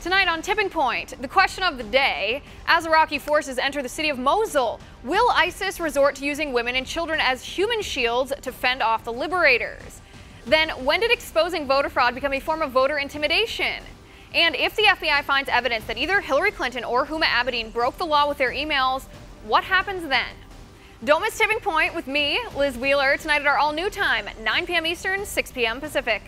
Tonight on Tipping Point, the question of the day as Iraqi forces enter the city of Mosul, will ISIS resort to using women and children as human shields to fend off the liberators? Then, when did exposing voter fraud become a form of voter intimidation? And if the FBI finds evidence that either Hillary Clinton or Huma Abedin broke the law with their emails, what happens then? Don't miss Tipping Point with me, Liz Wheeler, tonight at our all new time, 9 p.m. Eastern, 6 p.m. Pacific.